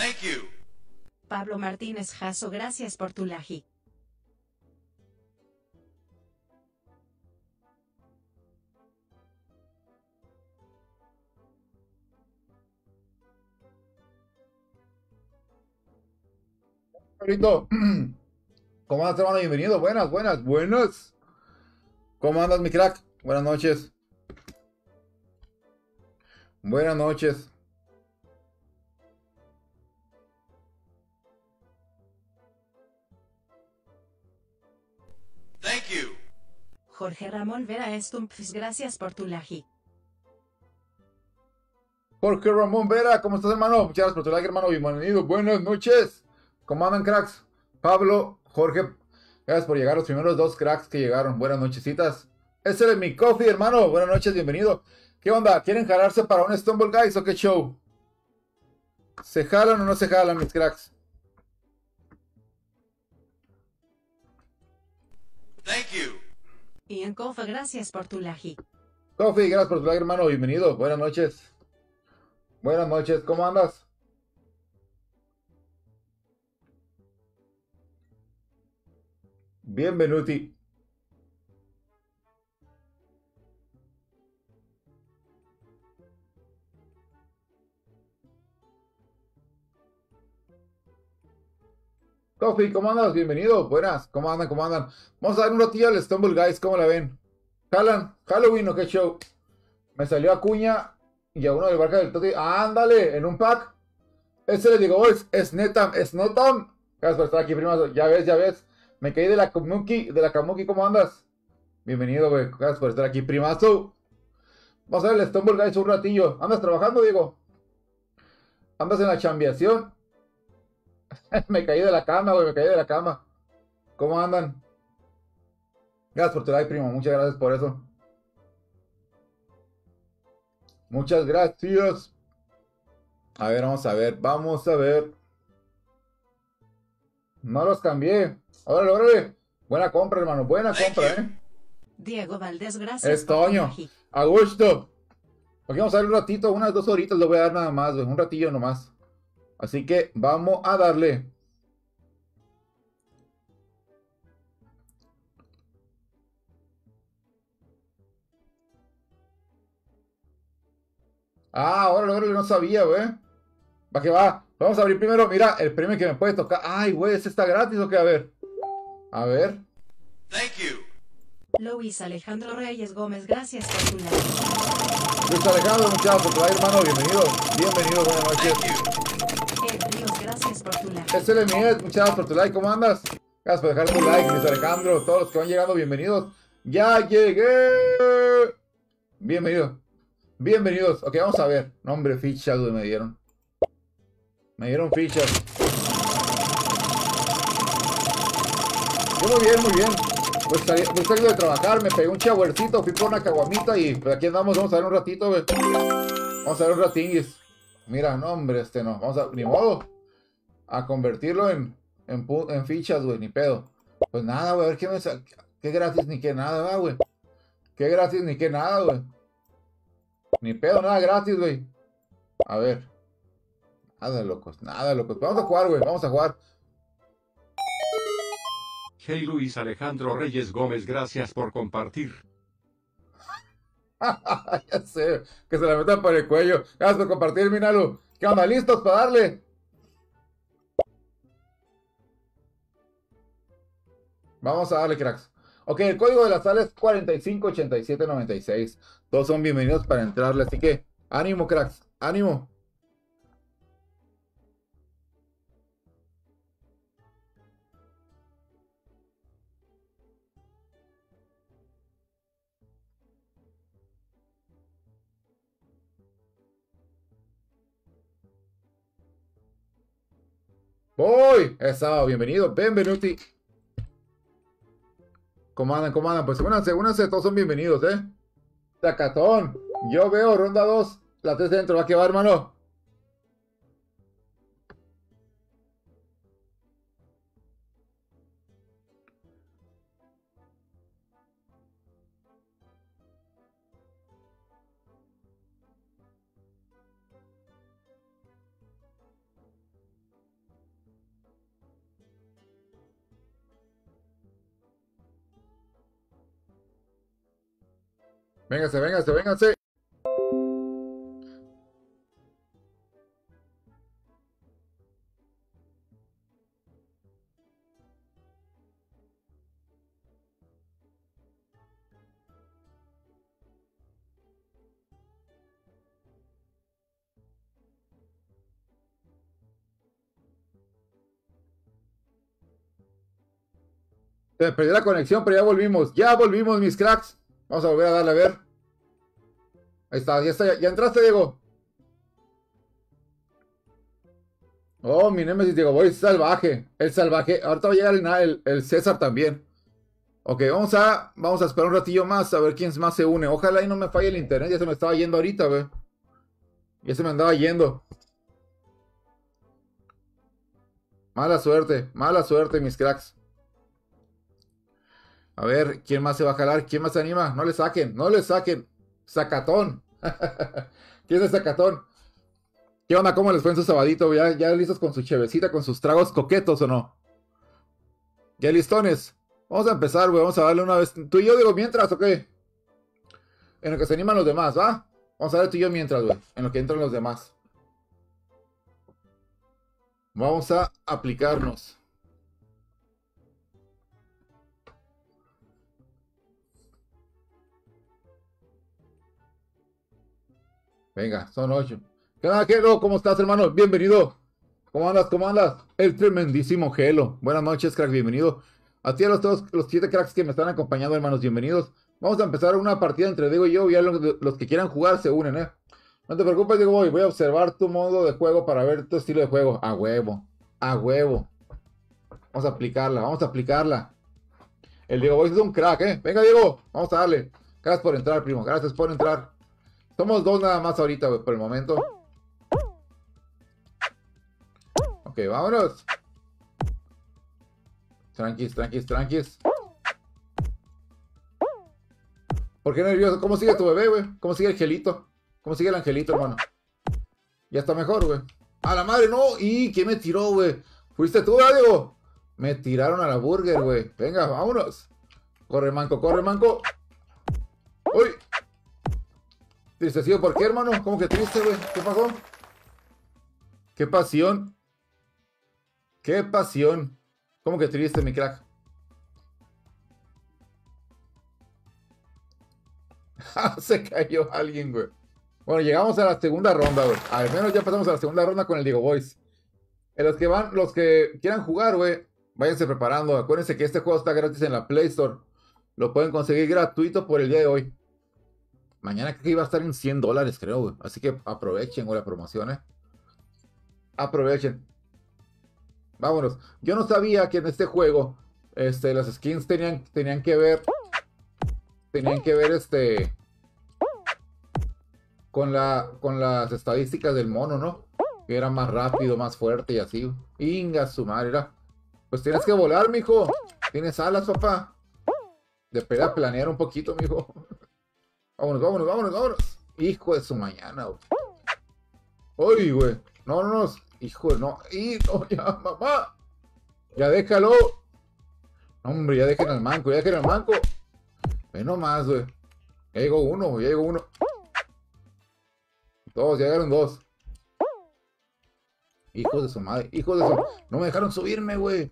Thank you. Pablo Martínez Jasso, gracias por tu laji. Ahorita, ¿Cómo andas, hermano? Bienvenido. Buenas, buenas, buenas. ¿Cómo andas, mi crack? Buenas noches. Buenas noches. Jorge Ramón Vera Stumpfs, gracias por tu laji. Jorge Ramón Vera, ¿cómo estás, hermano? Muchas gracias por tu like, hermano. Bienvenido. Buenas noches. ¿Cómo andan, cracks? Pablo, Jorge, gracias por llegar. Los primeros dos cracks que llegaron. Buenas nochecitas. Ese es mi coffee, hermano. Buenas noches, bienvenido. ¿Qué onda? ¿Quieren jalarse para un Stumble Guys o qué show? ¿Se jalan o no se jalan, mis cracks? Thank you. Ian Kofa, gracias por tu laji. Coffee, gracias por tu like, hermano. Bienvenido. Buenas noches. Buenas noches. ¿Cómo andas? Bienvenuti. Coffee, ¿cómo andas? Bienvenido. Buenas. ¿Cómo andan? ¿Cómo andan? Vamos a dar un ratillo al Stumble Guys. ¿Cómo la ven? ¿Jalan? ¿Halloween o qué show? Me salió Acuña y a uno del Barca del Toti. ¡Ándale! En un pack. Ese le digo, boys, es Netam, es Notam. Gracias por estar aquí, primas. Ya ves, ya ves. Me caí de la Kamuki, de la Kamuki, ¿cómo andas? Bienvenido, güey. Gracias por estar aquí, primazo. Vamos a ver el Stumble Guys un ratillo. ¿Andas trabajando, Diego? ¿Andas en la chambiación? me caí de la cama, güey, me caí de la cama. ¿Cómo andan? Gracias por tu like, primo. Muchas gracias por eso. Muchas gracias. A ver, vamos a ver. Vamos a ver. No los cambié. Órale, órale. Buena compra, hermano. Buena compra, eh. Diego Valdés, gracias Es Toño. A gusto. Ok, vamos a ver un ratito, unas dos horitas lo voy a dar nada más, güey. Un ratillo nomás. Así que vamos a darle. Ah, órale, órale, no sabía, güey. Va que va. Vamos a abrir primero. Mira, el premio que me puede tocar. Ay, güey, ese está gratis o qué? A ver. A ver. Thank you. Luis Alejandro Reyes Gómez, gracias por tu laji. Luis Alejandro, muchachos, por tu like, hermano. Bienvenido. Bienvenido, buenas noches. Por tu. Este es muchas gracias por tu like, ¿cómo andas? Gracias por dejar tu like, Luis Alejandro, todos los que van llegando, bienvenidos. ¡Ya llegué! Bienvenido. Bienvenidos. Ok, vamos a ver. Nombre, fichas, güey, me dieron. Me dieron fichas. Muy bien, muy bien. Pues pues salí de trabajar, me pegué un showercito, fui por una caguamita y pues aquí andamos, vamos a ver un ratito, güey. Vamos a ver un ratinguis. Mira, no, hombre, este no. Vamos a, ni modo. A convertirlo en, en, fichas, güey, ni pedo. Pues nada, güey, a ver qué me Qué gratis ni qué nada, güey. Qué gratis ni qué nada, güey. Ni pedo, nada gratis, güey. A ver. Nada, locos, nada, locos. Vamos a jugar, güey, vamos a jugar. Hey Luis Alejandro Reyes Gómez, gracias por compartir. ya sé, que se la metan por el cuello. Gracias por compartir, Minalu. ¿Qué onda? ¿Listos para darle? Vamos a darle, cracks. Ok, el código de la sala es 458796. Todos son bienvenidos para entrarle, así que ánimo, cracks, ánimo. Voy, eso, bienvenido, benvenuti. ¿Cómo andan? ¿Cómo andan? Pues únanse, únanse, todos son bienvenidos, ¿eh? Tacatón, yo veo ronda 2, la 3 dentro, va que va, hermano. Véngase, véngase, véngase. Se perdió la conexión, pero ya volvimos. Ya volvimos, mis cracks. Vamos a volver a darle a ver. Ahí está, ya está. Ya, entraste, Diego. Oh, mi Nemesis, Diego. Voy salvaje. El salvaje. Ahorita va a llegar el César también. Ok, vamos a, vamos a esperar un ratillo más a ver quién más se une. Ojalá y no me falle el internet. Ya se me estaba yendo ahorita, güey. Ya se me andaba yendo. Mala suerte, mala suerte, mis cracks. A ver, ¿quién más se va a jalar? ¿Quién más se anima? No le saquen, no le saquen. Zacatón. ¿Quién es Zacatón? ¿Qué onda? ¿Cómo les fue en su sabadito? ¿Ya, ¿Ya listos con su chevecita, con sus tragos coquetos o no? ¿Ya listones? Vamos a empezar, güey. Vamos a darle una vez. ¿Tú y yo digo mientras o qué? En lo que se animan los demás, ¿va? Vamos a ver tú y yo mientras, güey. En lo que entran los demás. Vamos a aplicarnos. Venga, son ocho. ¿Qué onda, Gelo? ¿Cómo estás, hermano? Bienvenido. ¿Cómo andas? ¿Cómo andas? El tremendísimo Gelo. Buenas noches, crack. Bienvenido. A ti, a los, todos, los siete cracks que me están acompañando, hermanos, bienvenidos. Vamos a empezar una partida entre Diego y yo. Ya los, los que quieran jugar se unen, ¿eh? No te preocupes, Diego. Voy, voy a observar tu modo de juego para ver tu estilo de juego. A huevo. A huevo. Vamos a aplicarla. Vamos a aplicarla. El Diego Boy es un crack, ¿eh? Venga, Diego. Vamos a darle. Gracias por entrar, primo. Gracias por entrar. Somos dos nada más ahorita, güey, por el momento. Ok, vámonos. Tranquis, tranquis, tranquis. ¿Por qué nervioso? ¿Cómo sigue tu bebé, güey? ¿Cómo sigue el gelito? ¿Cómo sigue el angelito, hermano? Ya está mejor, güey. A la madre, no. ¿Y quién me tiró, güey? ¿Fuiste tú, Diego? Me tiraron a la burger, güey. Venga, vámonos. Corre, manco, corre, manco. Uy. Tristecido, ¿por qué, hermano? ¿Cómo que triste, güey? ¿Qué pasó? Qué pasión. Qué pasión. ¿Cómo que triste, mi crack? Se cayó alguien, güey. Bueno, llegamos a la segunda ronda, güey. Al menos ya pasamos a la segunda ronda con el Diego Boys. En los que van, los que quieran jugar, güey, váyanse preparando. Acuérdense que este juego está gratis en la Play Store. Lo pueden conseguir gratuito por el día de hoy. Mañana que iba a estar en 100 dólares, creo. Así que aprovechen, güey, la promoción, eh. Aprovechen. Vámonos. Yo no sabía que en este juego, este, las skins tenían, tenían que ver, tenían que ver, este, con la, con las estadísticas del mono, ¿no? Que era más rápido, más fuerte y así. Inga su madre. Pues tienes que volar, mijo. Tienes alas, papá. De peda planear un poquito, mijo. Vámonos, vámonos, vámonos, vámonos. Hijo de su mañana, güey. Uy, güey. No, no, no. Hijo, no. Y no, ya, mamá. Ya déjalo. Hombre, ya dejen al manco, ya dejen al manco. Ve nomás, güey. Ya llegó uno, ya llegó uno. Dos, ya llegaron dos. Hijos de su madre, hijos de su... No me dejaron subirme, güey.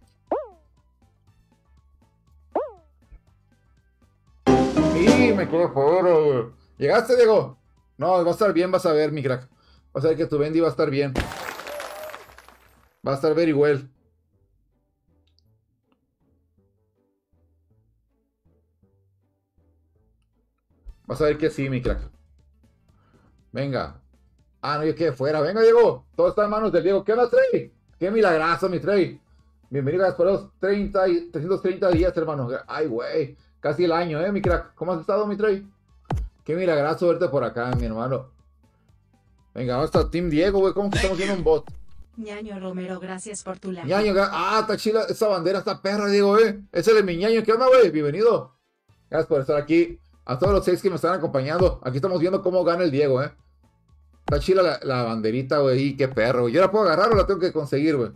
Me fuera, güey. ¿Llegaste, Diego? No, va a estar bien, vas a ver, mi crack. Vas a ver que tu Bendy va a estar bien. Va a estar very well. Vas a ver que sí, mi crack. Venga. Ah, no, yo quedé fuera. Venga, Diego. Todo está en manos del Diego. ¿Qué más, Trey? Qué milagrazo, mi Trey. Bienvenido a los 30 y 330 días, hermano. Ay, güey. Casi el año, ¿eh, mi crack? ¿Cómo has estado, mi Trey? Qué milagroso verte por acá, mi hermano. Venga, vamos a Team Diego, güey. ¿Cómo que estamos viendo un bot? Ñaño Romero, gracias por tu like. Ñaño, ah, está chila. Esa bandera está perra, Diego, güey. Ese de mi ñaño. ¿Qué onda, güey? Bienvenido. Gracias por estar aquí. A todos los seis que me están acompañando. Aquí estamos viendo cómo gana el Diego, ¿eh? Está chila la, la banderita, güey. Qué perro, güey. ¿Yo la puedo agarrar o la tengo que conseguir, güey?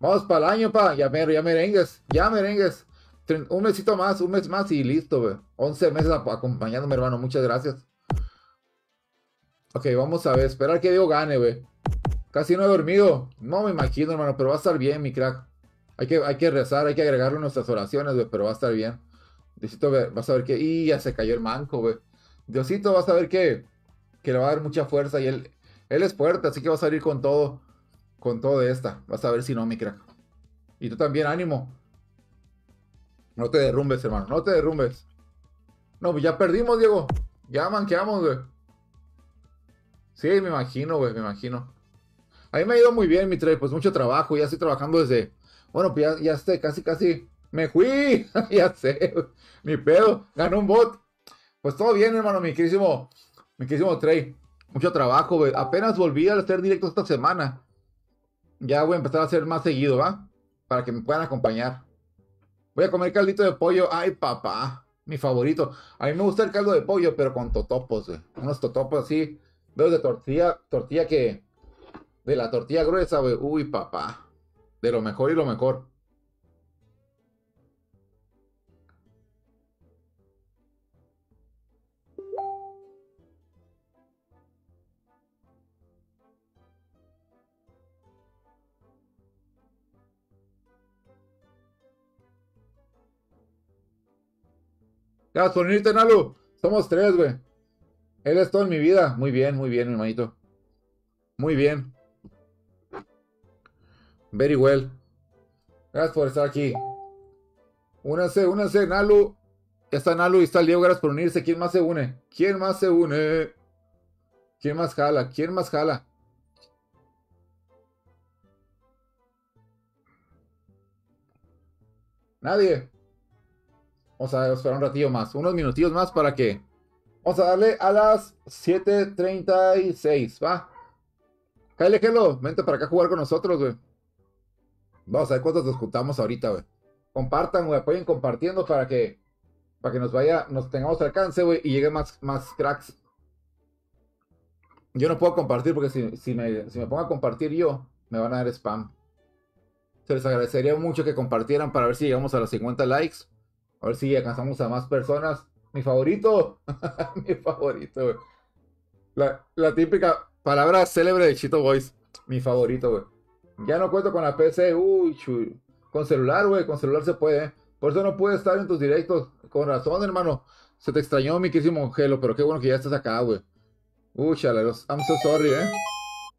Vamos para el año, pa. Ya, ya merengues. Ya merengues. Un mesito más, un mes más y listo, güey. 11 meses acompañándome, hermano. Muchas gracias. Ok, vamos a ver. Esperar que Diego gane, güey. Casi no he dormido. No me imagino, hermano, pero va a estar bien, mi crack. Hay que, hay que rezar, hay que agregarlo en nuestras oraciones, güey, pero va a estar bien. Diosito, ve- vas a ver que... Y ya se cayó el manco, güey. Diosito, vas a ver que, que le va a dar mucha fuerza y él, él es fuerte, así que va a salir con todo, con todo de esta. Vas a ver si no, mi crack. Y tú también, ánimo. No te derrumbes, hermano, no te derrumbes. No, pues ya perdimos, Diego. Ya manqueamos, güey. Sí, me imagino, güey, me imagino. A mí me ha ido muy bien mi trade, pues mucho trabajo, ya estoy trabajando desde... Bueno, pues ya, estoy casi, casi... Me fui, ya sé, ni pedo, ganó un bot. Pues todo bien, hermano, mi querísimo, mi querísimo Trey. Mucho trabajo, güey. Apenas volví a hacer directos esta semana. Ya voy a empezar a hacer más seguido, ¿va? Para que me puedan acompañar. Voy a comer caldito de pollo. Ay, papá. Mi favorito. A mí me gusta el caldo de pollo, pero con totopos, güey. Unos totopos así. Veo de tortilla, tortilla que... De la tortilla gruesa, güey. Uy, papá. De lo mejor y lo mejor. Por unirte, Nalu. Somos tres, güey. Él es todo en mi vida. Muy bien, muy bien, mi hermanito. Muy bien. Very well. Gracias por estar aquí. Únanse, únanse, Nalu. Ya está Nalu y está Diego. Gracias por unirse. ¿Quién más se une? ¿Quién más se une? ¿Quién más jala? ¿Quién más jala? Nadie. Vamos a esperar un ratillo más, unos minutillos más para que... Vamos a darle a las 7.36, ¿va? Kyle Hello, vente para acá a jugar con nosotros, güey. Vamos a ver cuántos nos juntamos ahorita, güey. Compartan, güey, apoyen compartiendo para que... Para que nos vaya, nos tengamos alcance, güey, y lleguen más, más cracks. Yo no puedo compartir porque si, si, me, si me pongo a compartir yo, me van a dar spam. Se les agradecería mucho que compartieran para ver si llegamos a los 50 likes. A ver si alcanzamos a más personas. Mi favorito. Mi favorito, güey. La, la típica palabra célebre de Chito Boys. Mi favorito, güey. Ya no cuento con la PC. Uy, chuy. Con celular, güey. Con celular se puede. ¿eh? Por eso no pude estar en tus directos. Con razón, hermano. Se te extrañó, mi querísimo Gelo. Pero qué bueno que ya estás acá, güey. Uy, chaleros. I'm so sorry, eh.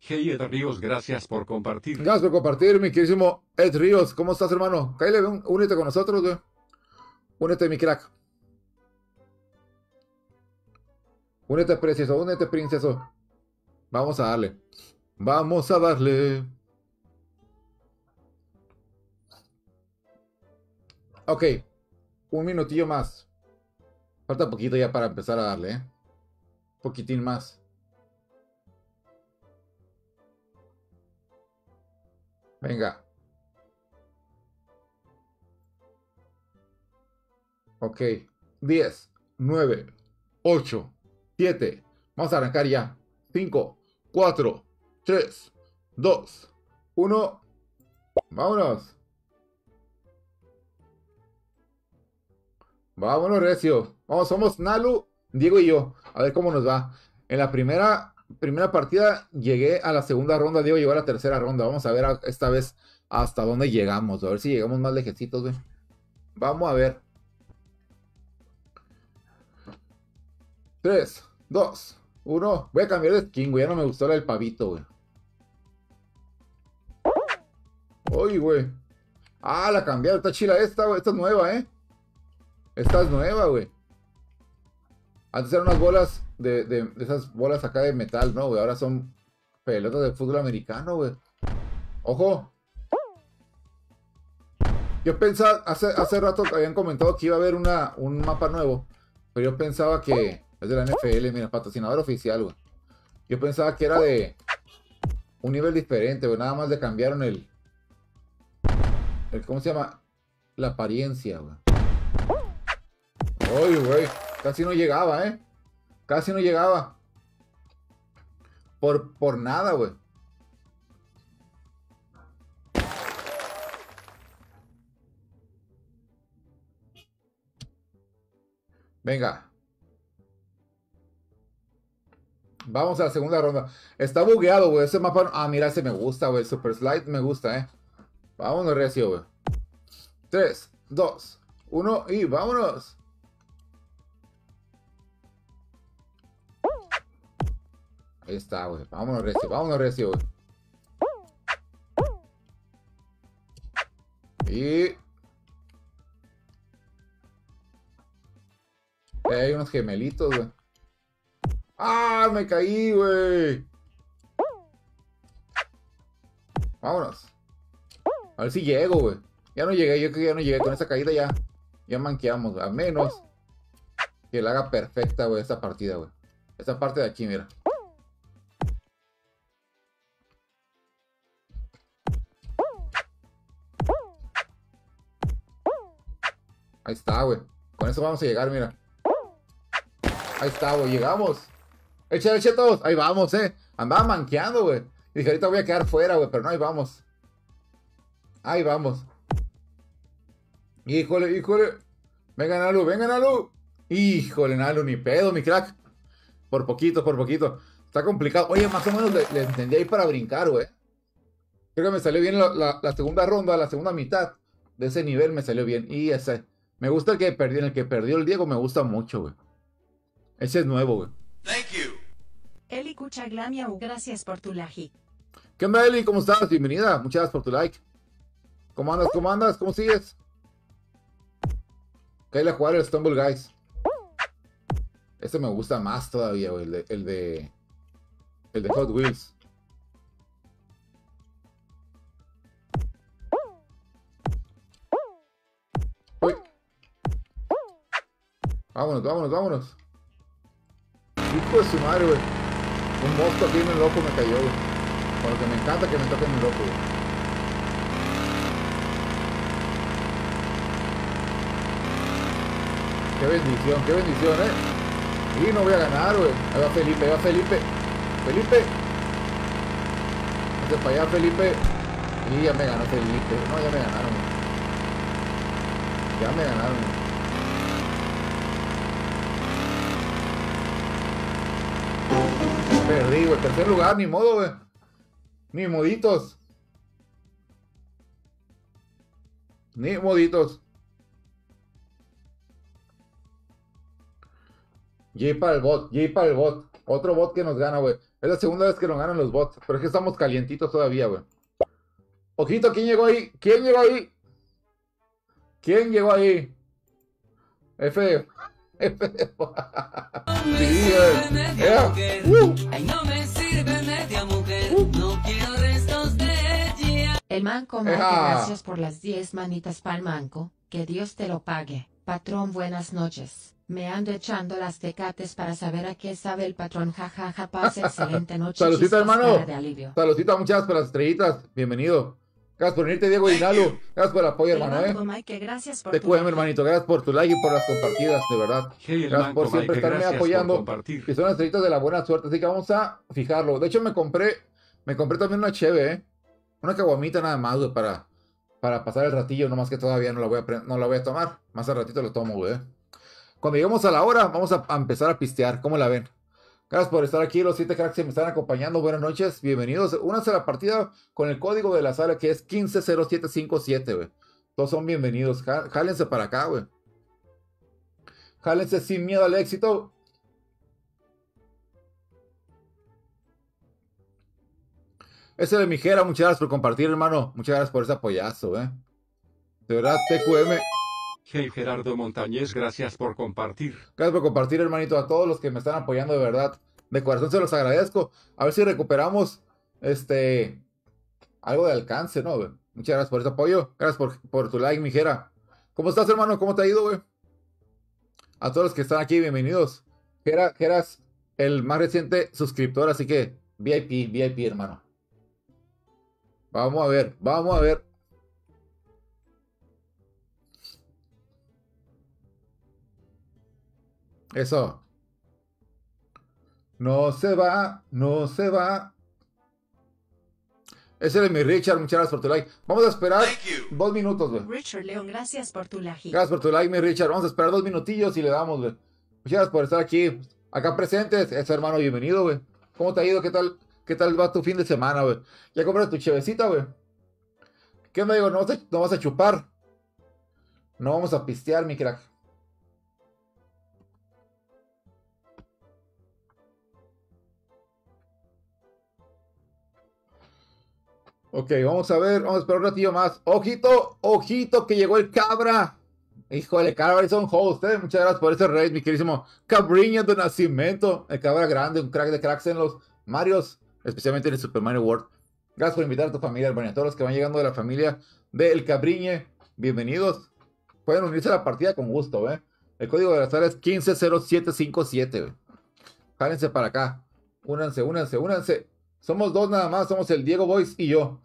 Hey Ed Ríos, gracias por compartir. Gracias por compartir, mi querísimo Ed Ríos. ¿Cómo estás, hermano? Kyle, únete con nosotros, güey. Únete, mi crack. Únete, precioso. Únete, princeso. Vamos a darle. Vamos a darle. Ok. Un minutillo más. Falta poquito ya para empezar a darle, ¿eh? Poquitín más. Venga. Ok. 10, 9, 8, 7. Vamos a arrancar ya. 5, 4, 3, 2, 1. Vámonos. Vámonos, Recio. Vamos, somos Nalu, Diego y yo. A ver cómo nos va. En la primera, primera partida llegué a la segunda ronda. Diego llegó a la tercera ronda. Vamos a ver a- esta vez hasta dónde llegamos. A ver si llegamos más lejecitos, güey. Vamos a ver. 3, 2, 1. Voy a cambiar de skin, güey. Ya no me gustó la del pavito, güey. Uy, güey. Ah, la cambiaron. Está chila esta, güey. Esta es nueva, ¿eh? Esta es nueva, güey. Antes eran unas bolas de, de- de esas bolas acá de metal, ¿no, güey? Ahora son pelotas de fútbol americano, güey. Ojo. Yo pensaba, hace, hace rato habían comentado que iba a haber una, un mapa nuevo. Pero yo pensaba que. Es de la NFL, mira, patrocinador oficial, güey. Yo pensaba que era de un nivel diferente, güey. Nada más le cambiaron el. el ¿Cómo se llama? La apariencia, güey. Uy, güey. Casi no llegaba, ¿eh? Casi no llegaba. Por, por nada, güey. Venga. Vamos a la segunda ronda. Está bugueado, güey. Ese mapa. Ah, mira, ese me gusta, güey. Super Slide me gusta, eh. Vámonos, recio, güey. 3, 2, 1 y vámonos. Ahí está, güey. Vámonos, recio. Vámonos, recio, güey. Y. Eh, Hay unos gemelitos, güey. ¡Ah! Me caí, güey. Vámonos. A ver si llego, güey. Ya no llegué, yo creo que ya no llegué. Con esa caída ya. Ya manqueamos, a menos que la haga perfecta, güey, esta partida, güey. Esta parte de aquí, mira. Ahí está, güey. Con eso vamos a llegar, mira. Ahí está, güey. Llegamos. Echa, echa todos. Ahí vamos, eh. Andaba manqueando, güey. Dije, ahorita voy a quedar fuera, güey. Pero no, ahí vamos. Ahí vamos. Híjole, híjole. Venga, Nalu, venga, Nalu. Híjole, Nalu, ni pedo, mi crack. Por poquito, por poquito. Está complicado. Oye, más o menos le, le entendí ahí para brincar, güey. Creo que me salió bien la, segunda ronda, la segunda mitad de ese nivel me salió bien. Y ese. Me gusta el que perdió, el que perdió el Diego me gusta mucho, güey. Ese es nuevo, güey. Thank you. Eli Cuchaglamiau, gracias por tu like. ¿Qué onda, Eli? ¿Cómo estás? Bienvenida. Muchas gracias por tu like. ¿Cómo andas? ¿Cómo andas? ¿Cómo sigues? Caile a jugar el Stumble Guys. Este me gusta más todavía, güey. El de, el de. El Hot Wheels. Uy. Vámonos, vámonos, vámonos. Hijo de su madre, güey. Un mosco aquí en el loco me cayó, güey. Con lo que me encanta que me toquen el loco, güey. Qué bendición, qué bendición, eh. Y no voy a ganar, güey. Ahí va Felipe, ahí va Felipe. Felipe. Vete para allá, Felipe. Y ya me ganó Felipe. No, ya me ganaron. Ya me ganaron. güey. Perdí, güey. Tercer lugar, ni modo, güey. Ni moditos. Ni moditos. J para el bot, J para el bot. Otro bot que nos gana, güey. Es la segunda vez que nos ganan los bots. Pero es que estamos calientitos todavía, güey. Ojito, ¿quién llegó ahí? ¿Quién llegó ahí? ¿Quién llegó ahí? F. El manco Ejá. gracias por las 10 manitas pa'l manco. Que Dios te lo pague. Patrón, buenas noches. Me ando echando las tecates para saber a qué sabe el patrón. Jajaja, pase excelente noche. Saludcita, chispas, hermano. Saludcita, muchas gracias por las estrellitas. Bienvenido. Gracias por venirte, Diego you. Gracias por el apoyo, El hermano, eh. Mike, gracias por TQM, like. hermanito. Gracias por tu like y por las compartidas, de verdad. Hey, Gracias por siempre Mike, estarme apoyando. Y son las estrellitas de la buena suerte, así que vamos a fijarlo. De hecho, me compré, me compré también una cheve, ¿eh? Una caguamita nada más, güey, para, para pasar el ratillo, nomás que todavía no la voy a, no la voy a tomar. Más al ratito la tomo, güey. Cuando lleguemos a la hora, vamos a, a empezar a pistear. ¿Cómo la ven? Gracias por estar aquí, los siete cracks que me están acompañando. Buenas noches, bienvenidos. Únanse a la partida con el código de la sala que es 150757, güey. Todos son bienvenidos. Já- Jálense para acá, güey. Jálense sin miedo al éxito. Ese de Mijera, muchas gracias por compartir, hermano. Muchas gracias por ese apoyazo, eh. De verdad, TQM. Hey, Gerardo Montañez, gracias por compartir. Gracias por compartir, hermanito, a todos los que me están apoyando, de verdad. De corazón se los agradezco. A ver si recuperamos este algo de alcance, ¿no? Muchas gracias por ese apoyo. Gracias por, tu like, mijera. ¿Cómo estás, hermano? ¿Cómo te ha ido, güey? A todos los que están aquí, bienvenidos. Gera, Geras, el más reciente suscriptor, así que VIP, VIP, hermano. Vamos a ver, vamos a ver. Eso. No se va, no se va. Ese es mi Richard, muchas gracias por tu like. Vamos a esperar Thank you. dos minutos, güey. Richard León, gracias por tu like. Gracias por tu like, mi Richard. Vamos a esperar dos minutillos y le damos, güey. Muchas gracias por estar aquí. Acá presentes. Eso, hermano, bienvenido, güey. ¿Cómo te ha ido? ¿Qué tal? ¿Qué tal va tu fin de semana, güey? ¿Ya compraste tu chevecita, güey? ¿Qué onda, digo? ¿No vas, a, ¿No vas a chupar? No vamos a pistear, mi crack. Ok, vamos a ver, vamos a esperar un ratillo más. Ojito, ojito, que llegó el cabra. Híjole, cabra, son host, eh. Muchas gracias por ese raid, mi queridísimo Cabriña de Nacimiento. El cabra grande, un crack de cracks en los Marios, especialmente en el Super Mario World. Gracias por invitar a tu familia, hermano, a todos los que van llegando de la familia del Cabriñe. Bienvenidos. Pueden unirse a la partida con gusto, ¿eh? El código de la sala es 150757, güey. Jálense para acá. Únanse, únanse, únanse. Somos dos nada más, somos el Diego Boys y yo.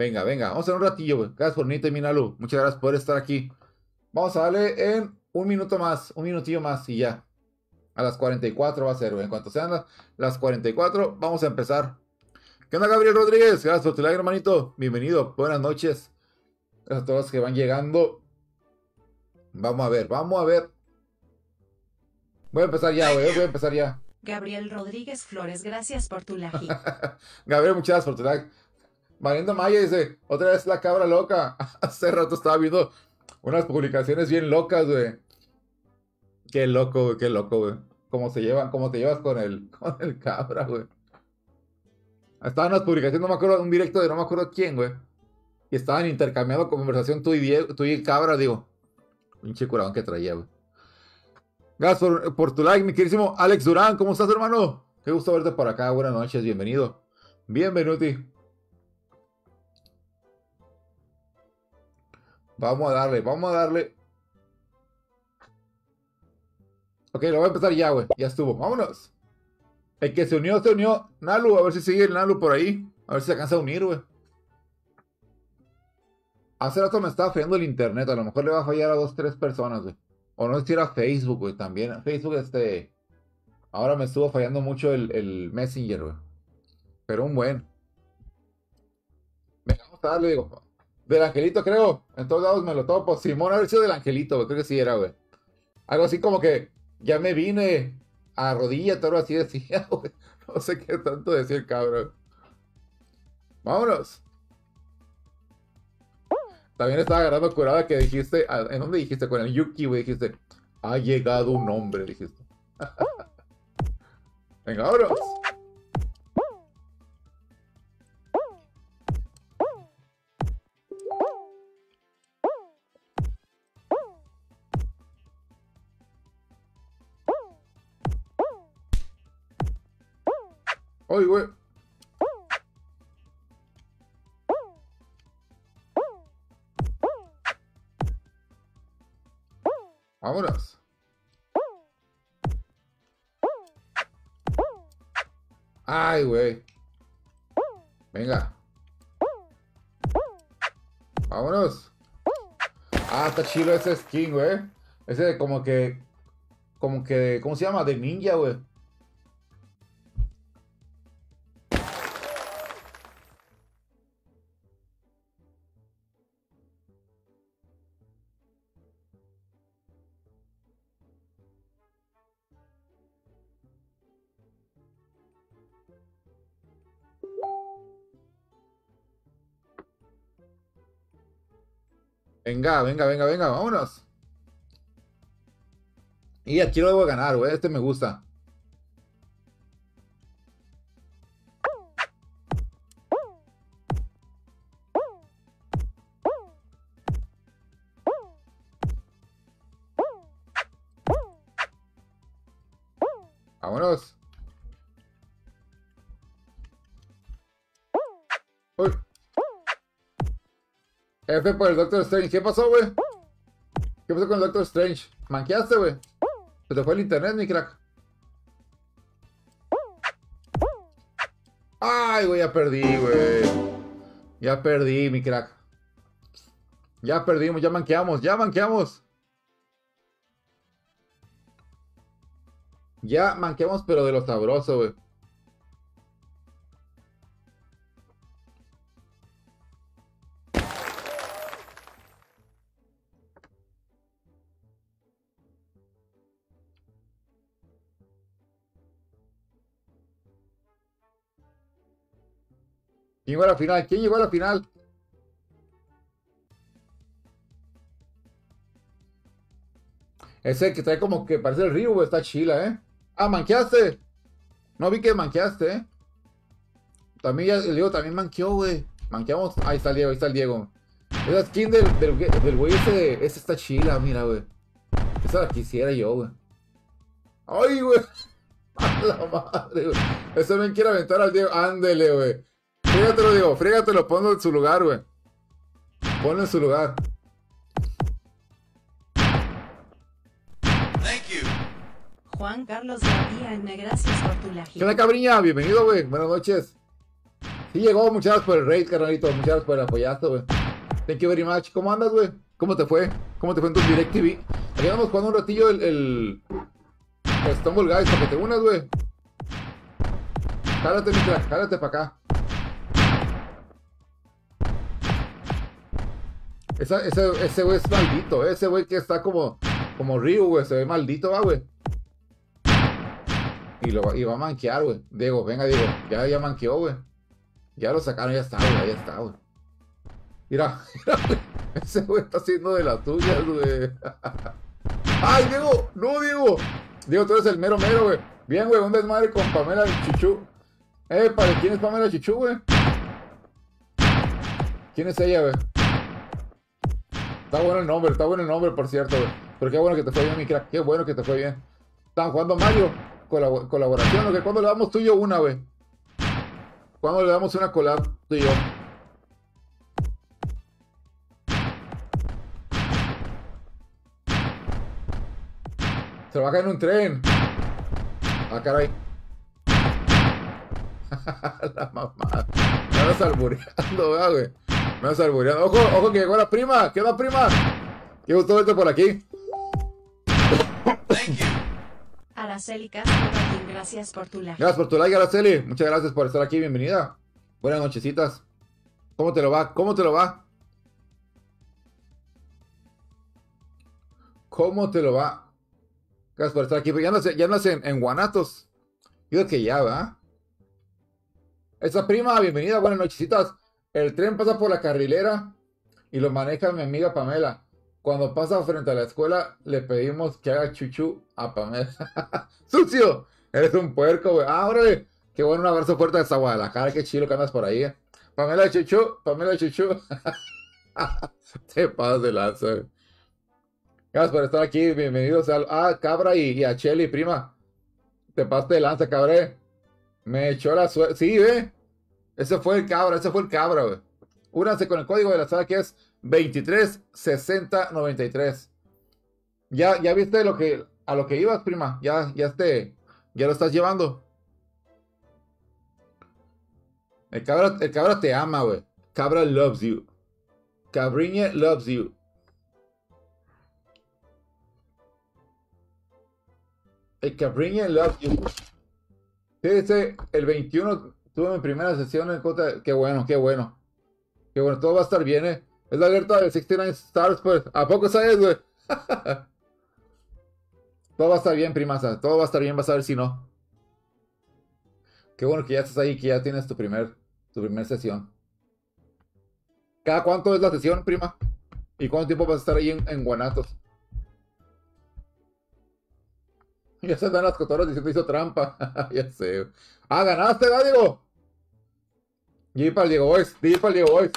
Venga, venga, vamos a hacer un ratillo, güey. Gracias por unirte, Minalu. Muchas gracias por estar aquí. Vamos a darle en un minuto más, un minutillo más y ya. A las 44 va a ser, güey. En cuanto sean las, las 44, vamos a empezar. ¿Qué onda, Gabriel Rodríguez? Gracias por tu like, hermanito. Bienvenido. Buenas noches. Gracias a todos los que van llegando. Vamos a ver, vamos a ver. Voy a empezar ya, güey. Voy a empezar ya. Gabriel Rodríguez Flores, gracias por tu like. Gabriel, muchas gracias por tu like. Mariendo Maya dice, otra vez la cabra loca. Hace rato estaba viendo unas publicaciones bien locas, güey. Qué loco, güey, qué loco, güey. Cómo cómo te llevas con el, con el cabra, güey. Estaban las publicaciones, no me acuerdo, un directo de no me acuerdo quién, güey. Y estaban intercambiando conversación tú y Diego, tú y el cabra, digo. Pinche curadón que traía, güey. Gracias por, por, tu like, mi queridísimo Alex Durán. ¿Cómo estás, hermano? Qué gusto verte por acá. Buenas noches, bienvenido. Bienvenuti. Vamos a darle, vamos a darle. Ok, lo voy a empezar ya, güey. Ya estuvo. Vámonos. El que se unió, se unió. Nalu, a ver si sigue el Nalu por ahí. A ver si se alcanza a unir, güey. Hace rato me estaba fallando el internet. A lo mejor le va a fallar a dos, tres personas, güey. O no sé si era Facebook, güey, también. Facebook, este. Ahora me estuvo fallando mucho el, Messenger, güey. Pero un buen. Venga, vamos a darle, digo. Del Angelito, creo. En todos lados me lo topo. Simón, a ver si del Angelito. Creo que sí era, güey. Algo así como que ya me vine a rodilla, todo así decía, güey. No sé qué tanto decir, cabrón. Vámonos. También estaba agarrando curada que dijiste, ¿en dónde dijiste? Con el Yuki, güey, dijiste, ha llegado un hombre, dijiste. Venga, vámonos. Oye, güey. Vámonos. Ay, güey. Venga. Vámonos. Ah, está chido ese skin, güey. Ese como que... Como que... ¿Cómo se llama? De ninja, güey. Venga, venga, venga, venga, vámonos. Y aquí lo debo ganar, güey. Este me gusta. F por el Doctor Strange. ¿Qué pasó, güey? ¿Qué pasó con el Doctor Strange? ¿Manqueaste, güey? Se te fue el internet, mi crack. Ay, güey, ya perdí, güey. Ya perdí, mi crack. Ya perdimos, ya manqueamos, ya manqueamos. Ya manqueamos, pero de lo sabroso, güey. ¿Quién llegó a la final? ¿Quién llegó a la final? Ese que trae como que parece el río. Está chila, ¿eh? Ah, manqueaste. No vi que manqueaste, ¿eh? También ya, el Diego también manqueó, güey. Manqueamos. Ahí está el Diego, ahí está el Diego. Esa skin del, del, del güey ese, ese está chila, mira, güey. Esa la quisiera yo, güey. Ay, güey. A la madre, güey. Ese me quiere aventar al Diego. Ándele, güey. Frígatelo, Diego. Frígatelo. Ponlo en su lugar, güey. Ponlo en su lugar. Thank you. Juan Carlos García. Gracias por tu ¿Qué lajita. onda, cabriña? Bienvenido, güey. Buenas noches. Sí llegó. Muchas gracias por el raid, carnalito. Muchas gracias por el apoyazo, güey. Thank you very much. ¿Cómo andas, güey? ¿Cómo te fue? ¿Cómo te fue en tu DirecTV? Aquí andamos jugando un ratillo el... el... el Stumble Guys para que te unas, güey. Jálate, mi crack. Jálate para acá. Esa, ese, ese güey es maldito, ¿eh? Ese güey que está como... Como Ryu, güey. Se ve maldito, va, güey. Y, lo, y va a manquear, güey. Diego, venga, Diego. Ya, ya manqueó, güey. Ya lo sacaron, ya está, güey. Ya está, güey. Mira, mira, güey. Ese güey está haciendo de las tuyas, güey. ¡Ay, Diego! ¡No, Diego! Diego, tú eres el mero mero, güey. Bien, güey, un desmadre con Pamela Chuchu. Eh, ¿para quién es Pamela Chuchu, güey? ¿Quién es ella, güey? Está bueno el nombre, está bueno el nombre, por cierto, güey. Pero qué bueno que te fue bien, mi crack. Qué bueno que te fue bien. Están jugando Mario. Colabo- colaboración, ¿o qué? ¿Cuándo le damos tú y yo una, güey? ¿Cuándo le damos una collab tú y yo? Se baja en un tren. Ah, caray. La mamá. Me vas albureando, ¿verdad, güey. Me vas albureando. Ojo, ojo que llegó la prima. ¿Qué onda, prima? Qué gusto verte por aquí. Thank you. Araceli Castro gracias por tu lajita. Gracias por tu like, Araceli. Muchas gracias por estar aquí. Bienvenida. Buenas nochecitas. ¿Cómo te lo va? ¿Cómo te lo va? ¿Cómo te lo va? Gracias por estar aquí. Ya andas, ya andas en, en Guanatos. Digo que ya, ¿verdad? Esa prima, bienvenida. Buenas nochecitas. El tren pasa por la carrilera y lo maneja mi amiga Pamela. Cuando pasa frente a la escuela, le pedimos que haga chuchu a Pamela. ¡Sucio! Eres un puerco, güey. Ah, órale. Qué bueno, un abrazo fuerte hasta Guadalajara. Qué chido que andas por ahí. eh. Pamela Chuchu, Pamela Chuchu. Te pasas de lanza, güey. Gracias por estar aquí. Bienvenidos al. Ah, Cabra y, a Cheli, prima. Te pasaste de lanza, cabré. Me echó la suerte. Sí, ve. Ese fue el cabra, ese fue el cabra, güey. Únanse con el código de la sala que es 236093. Ya, ya viste lo que, a lo que ibas, prima. Ya, ya te, ya lo estás llevando. El cabra, el cabra te ama, güey. Cabra loves you. Cabriñe loves you. El Cabriñe loves you. Sí, dice, el 21 tuve mi primera sesión en contra. Qué bueno, qué bueno. Qué bueno, todo va a estar bien, eh. Es la alerta del 69 Stars, pues. ¿A poco sabes, güey? todo va a estar bien, primasa. Todo va a estar bien, vas a ver si no. Qué bueno que ya estás ahí, que ya tienes tu primer, tu primer sesión. ¿Cada cuánto es la sesión, prima? ¿Y cuánto tiempo vas a estar ahí en, Guanatos? Ya se dan las cotorras diciendo hizo trampa. ya sé. Ah, ganaste, ¿verdad, Diego? Y para el Diego Boys. Y para el Diego Boys.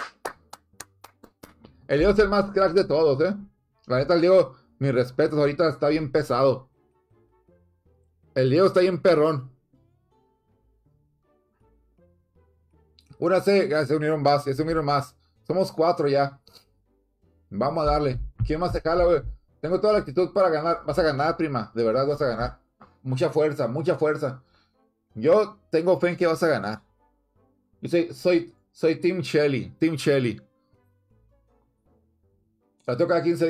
El Diego es el más crack de todos, ¿eh? La neta, el Diego, mis respetos, ahorita está bien pesado. El Diego está bien perrón. Únase, ya se unieron más, ya se unieron más. Somos cuatro ya. Vamos a darle. ¿Quién más se jala, güey? Tengo toda la actitud para ganar. Vas a ganar, prima. De verdad vas a ganar. Mucha fuerza, mucha fuerza. Yo tengo fe en que vas a ganar. Yo soy, soy, soy Team Shelly. Team Shelly. La toca cada 15 días.